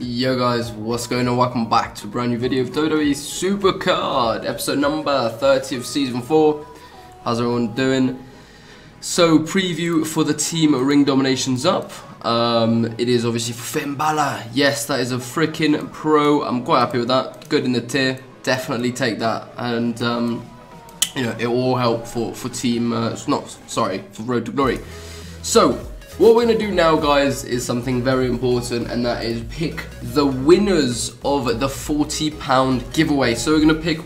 Yo guys, what's going on? Welcome back to a brand new video of WWE Supercard, episode number 30 of season 4. How's everyone doing? So, preview for the team ring dominations up. Um, it is obviously Finn Balor. Yes, that is a freaking pro. I'm quite happy with that. Good in the tier. Definitely take that. And, um, you know, it will help for, for team, uh, not, sorry, for Road to Glory. So, what we're going to do now, guys, is something very important, and that is pick the winners of the £40 giveaway. So we're going to pick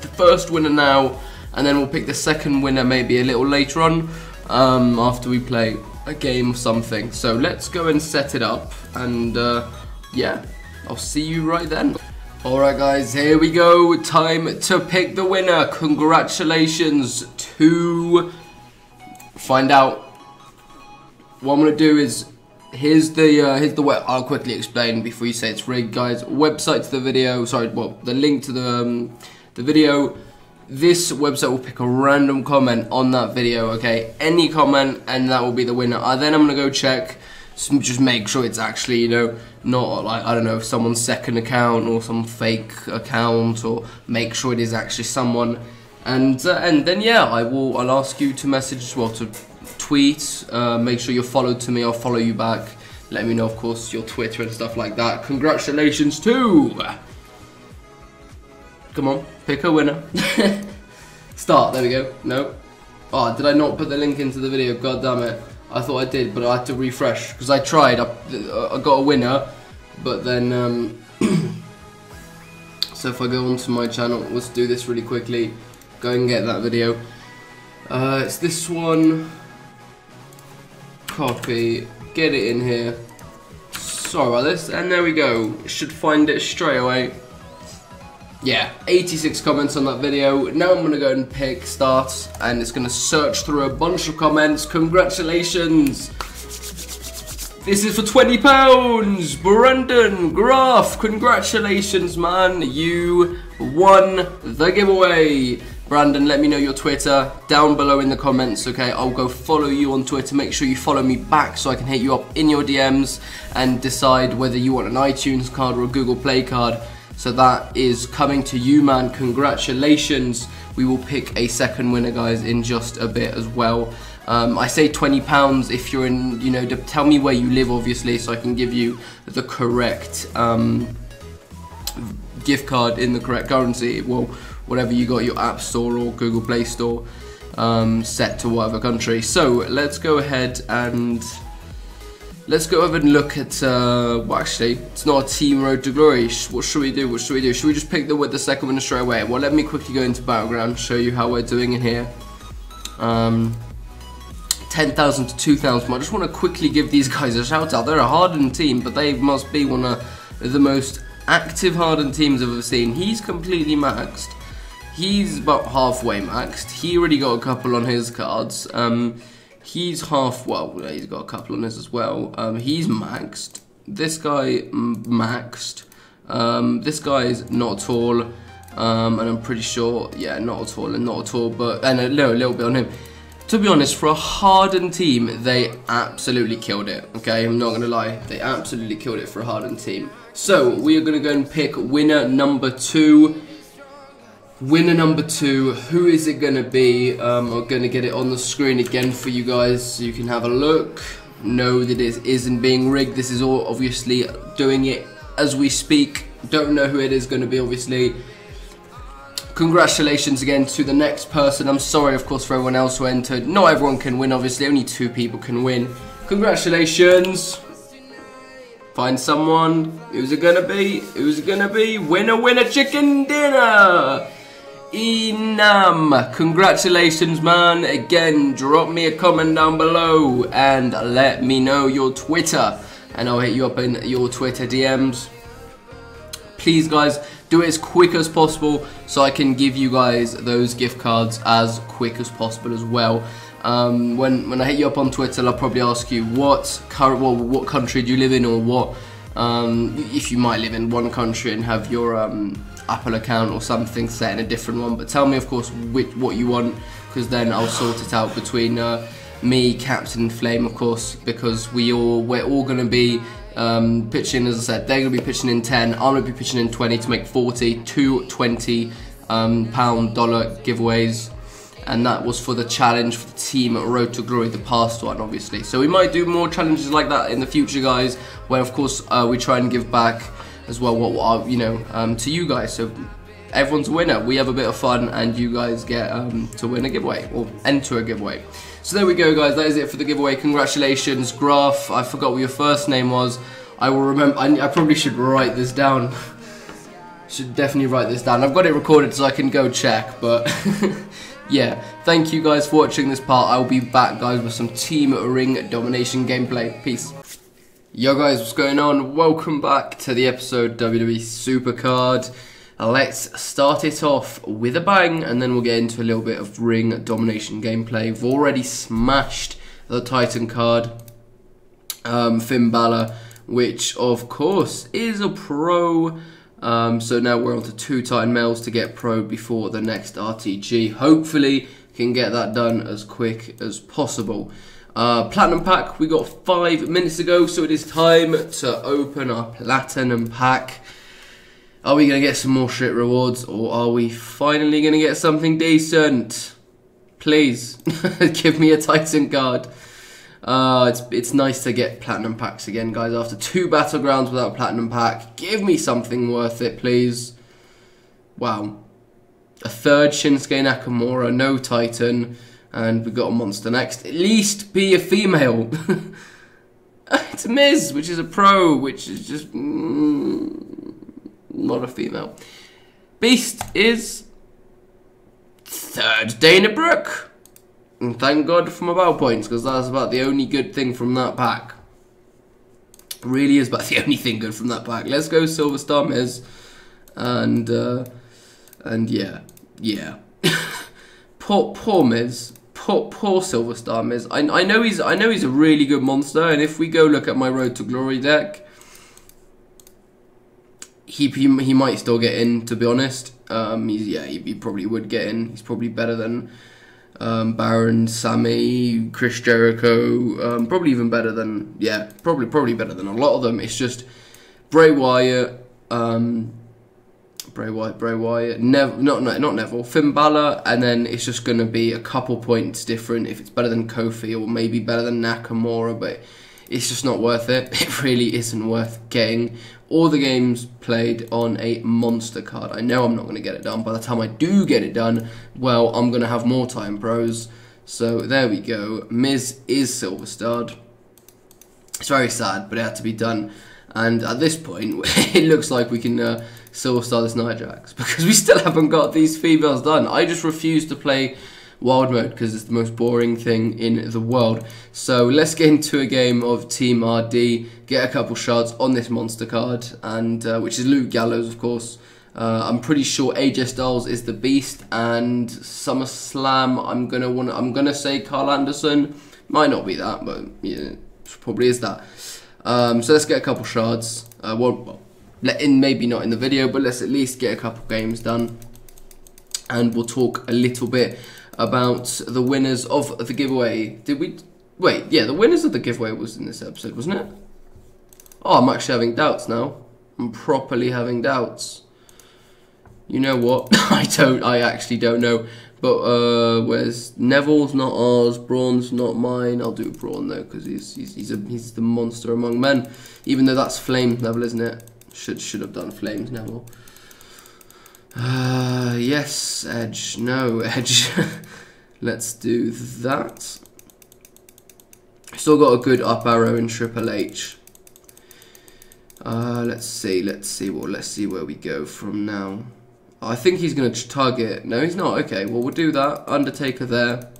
the first winner now, and then we'll pick the second winner maybe a little later on, um, after we play a game or something. So let's go and set it up, and uh, yeah, I'll see you right then. Alright guys, here we go. Time to pick the winner. Congratulations to find out what I'm gonna do is here's the uh, here's the web. I'll quickly explain before you say it's rigged, guys. Website to the video. Sorry, well, the link to the um, the video. This website will pick a random comment on that video. Okay, any comment, and that will be the winner. Uh, then I'm gonna go check. Just make sure it's actually, you know, not like I don't know, someone's second account or some fake account, or make sure it is actually someone. And uh, and then yeah, I will. I'll ask you to message well to tweet. Uh, make sure you're followed to me. I'll follow you back. Let me know, of course, your Twitter and stuff like that. Congratulations too. Come on, pick a winner. Start. There we go. No. Oh, did I not put the link into the video? God damn it. I thought I did, but I had to refresh because I tried. I, I, got a winner, but then. Um, so if I go onto my channel, let's do this really quickly. Go and get that video. Uh, it's this one copy, get it in here. Sorry about this, and there we go. Should find it straight away. Yeah, 86 comments on that video. Now I'm gonna go and pick start, and it's gonna search through a bunch of comments. Congratulations! This is for £20! Brendan Graf, congratulations man, you won the giveaway! Brandon, let me know your Twitter down below in the comments, okay? I'll go follow you on Twitter. Make sure you follow me back so I can hit you up in your DMs and decide whether you want an iTunes card or a Google Play card. So that is coming to you, man. Congratulations. We will pick a second winner, guys, in just a bit as well. Um, I say £20 if you're in, you know, tell me where you live, obviously, so I can give you the correct um, gift card in the correct currency. Well, whatever you got your App Store or Google Play Store um, set to whatever country. So let's go ahead and let's go over and look at. Uh, well, actually, it's not a Team Road to Glory. What should we do? What should we do? Should we just pick the with the second winner straight away? Well, let me quickly go into Battleground, show you how we're doing in here. Um, 10,000 to 2,000. I just want to quickly give these guys a shout out. They're a hardened team, but they must be one of the most active hardened teams I've ever seen. He's completely maxed. He's about halfway maxed. He already got a couple on his cards. Um, he's half, well, he's got a couple on his as well. Um, he's maxed. This guy maxed. Um, this guy is not at all. Um, and I'm pretty sure, yeah, not at all and not at all, but, and a little, a little bit on him. To be honest, for a hardened team, they absolutely killed it, okay? I'm not to lie. They absolutely killed it for a hardened team. So, we are to go and pick winner number two. Winner number two, who is it going to be? Um, I'm going to get it on the screen again for you guys so you can have a look. Know that it isn't being rigged. This is all obviously doing it as we speak. Don't know who it is going to be, obviously. Congratulations again to the next person. I'm sorry, of course, for everyone else who entered. Not everyone can win, obviously. Only two people can win. Congratulations. Find someone. Who's it gonna be? Who's it gonna be? Winner, winner, chicken dinner! Enam. Congratulations, man. Again, drop me a comment down below and let me know your Twitter. And I'll hit you up in your Twitter DMs. Please, guys, do it as quick as possible so I can give you guys those gift cards as quick as possible as well. Um, when when I hit you up on Twitter, I'll probably ask you what current, well, what country do you live in, or what um, if you might live in one country and have your um, Apple account or something set in a different one. But tell me, of course, which, what you want, because then I'll sort it out between uh, me, Captain Flame, of course, because we all we're all going to be um, pitching, as I said, they're going to be pitching in 10. I'm going to be pitching in 20 to make 40, two 20 um, pound dollar giveaways. And that was for the challenge for the team at Road to Glory, the past one, obviously. So we might do more challenges like that in the future, guys, where of course uh, we try and give back as well what you know um, to you guys. So everyone's a winner. We have a bit of fun, and you guys get um, to win a giveaway or enter a giveaway. So there we go, guys. That is it for the giveaway. Congratulations, Graph. I forgot what your first name was. I will remember. I, I probably should write this down. should definitely write this down. I've got it recorded so I can go check, but. yeah, thank you guys for watching this part. I will be back, guys, with some Team Ring Domination gameplay. Peace. Yo, guys, what's going on? Welcome back to the episode WWE Supercard. Let's start it off with a bang, and then we'll get into a little bit of Ring Domination gameplay. We've already smashed the Titan card, um, Finn Balor, which, of course, is a pro. Um, so now we're on to two Titan males to get pro before the next RTG. Hopefully, can get that done as quick as possible. Uh, platinum pack, we got five minutes ago, so it is time to open our platinum pack. Are we going to get some more shit rewards, or are we finally going to get something decent? Please, give me a Titan card. Uh, it's it's nice to get platinum packs again, guys. After two battlegrounds without platinum pack, give me something worth it, please. Wow, a third Shinsuke Nakamura, no Titan, and we got a monster next. At least be a female. it's Miz, which is a pro, which is just mm, not a female. Beast is third Dana Brooke. And thank God for my battle points, because that's about the only good thing from that pack. Really is about the only thing good from that pack. Let's go Silver Star Miz. And, uh, and yeah, yeah. poor, poor Miz. Poor, poor Silver Miz. I, I know he's, I know he's a really good monster, and if we go look at my Road to Glory deck, he, he, he might still get in, to be honest. Um, he's, yeah, he, he probably would get in. He's probably better than um, Baron, Sami, Chris Jericho, um, probably even better than yeah, probably probably better than a lot of them. It's just Bray Wyatt, um, Bray Wyatt, Bray Wyatt, Nev- not, not not Neville, Finn Balor, and then it's just going to be a couple points different if it's better than Kofi or maybe better than Nakamura, but it's just not worth it. It really isn't worth getting all the games played on a monster card. I know I'm not going to get it done. By the time I do get it done, well, I'm going to have more time pros. So there we go. Miz is silver starred. It's very sad, but it had to be done. And at this point, it looks like we can uh, silver star this Nia Jax because we still haven't got these females done. I just refuse to play wild mode because it's the most boring thing in the world. So let's get into a game of Team RD, get a couple shots on this monster card, and uh, which is Luke Gallows, of course. Uh, I'm pretty sure AJ Styles is the beast, and SummerSlam. I'm gonna want. I'm gonna say Karl Anderson. Might not be that, but yeah, probably is that. Um, so let's get a couple shards. Uh, well, let in maybe not in the video, but let's at least get a couple games done, and we'll talk a little bit about the winners of the giveaway. Did we? Wait, yeah, the winners of the giveaway was in this episode, wasn't it? Oh, I'm actually having doubts now. I'm properly having doubts. You know what? I don't. I actually don't know. But uh, where's Neville's not ours, Braun's not mine. I'll do Braun though because he's he's he's, a, he's the monster among men. Even though that's Flame Neville, isn't it? Should should have done Flames Neville. Uh, yes, Edge. No, Edge. Let's do that. Still got a good up arrow in Triple H. Uh, let's see, let's see, well, let's see where we go from now. I think he's going to target. No, he's not. Okay, well, we'll do that. Undertaker there.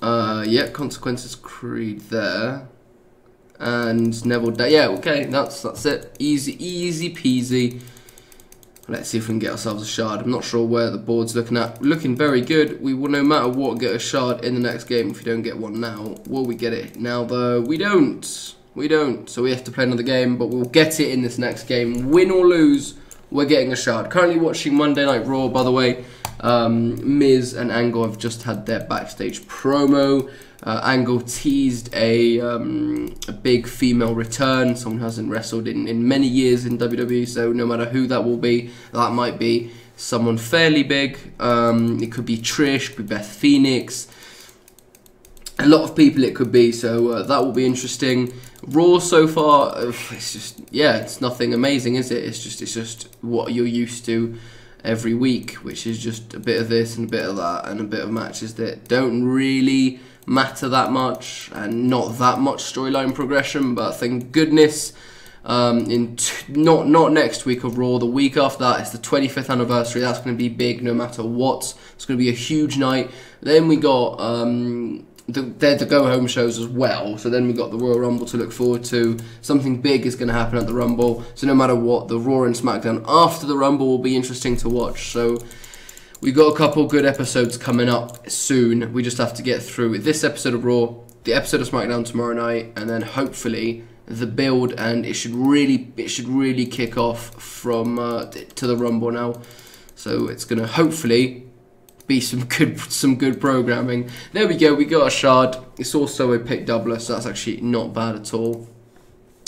Uh, yeah, Consequences Creed there. And Neville, yeah, okay, that's that's it. Easy, easy peasy. Let's see if we can get ourselves a shard. I'm not sure where the board's looking at. Looking very good. We will, no matter what, get a shard in the next game if we don't get one now. Will we get it now, though? We don't. We don't. So we have to play another game, but we'll get it in this next game. Win or lose, we're getting a shard. Currently watching Monday Night Raw, by the way. Um, Miz and Angle have just had their backstage promo. Uh, Angle teased a, um, a big female return, someone hasn't wrestled in, in many years in WWE, so no matter who that will be, that might be someone fairly big. Um, it could be Trish, could be Beth Phoenix. A lot of people it could be, so uh, that will be interesting. Raw so far, uh, it's just yeah, it's nothing amazing, is it? It's just it's just what you're used to every week, which is just a bit of this and a bit of that and a bit of matches that don't really matter that much and not that much storyline progression. But thank goodness um, in not not next week of Raw, the week after that, it's the 25th anniversary. That's going to be big, no matter what. It's going to be a huge night. Then we got um, the, they're the go home shows as well. So then we've got the Royal Rumble to look forward to. Something big is going to happen at the Rumble. So no matter what, the Raw and SmackDown after the Rumble will be interesting to watch. So we've got a couple good episodes coming up soon. We just have to get through this episode of Raw, the episode of SmackDown tomorrow night, and then hopefully the build, and it should really it should really kick off from uh, to the Rumble now. So it's gonna hopefully be some good some good programming. There we go. We got a shard. It's also a pick doubler, so that's actually not bad at all.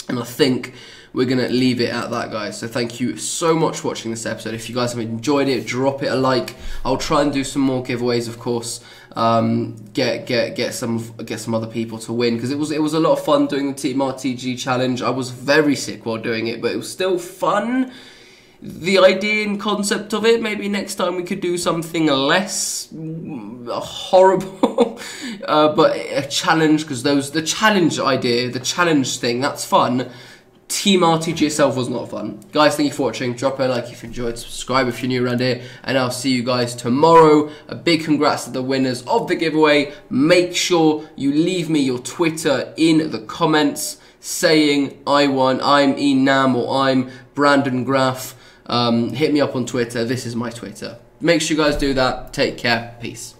And I think we're going to leave it at that, guys. So thank you so much for watching this episode. If you guys have enjoyed it, drop it a like. I'll try and do some more giveaways, of course. Um, get get get some get some other people to win because it was it was a lot of fun doing the Team RTG challenge. I was very sick while doing it, but it was still fun. The idea and concept of it, maybe next time we could do something less horrible, uh, but a challenge because those the challenge idea, the challenge thing, that's fun Team RTG itself was not fun. Guys, thank you for watching. Drop a like if you enjoyed, subscribe if you're new around here, and I'll see you guys tomorrow. A big congrats to the winners of the giveaway. Make sure you leave me your Twitter in the comments saying I won, I'm Enam, or I'm Brandon Graff. Um, hit me up on Twitter. This is my Twitter. Make sure you guys do that. Take care. Peace.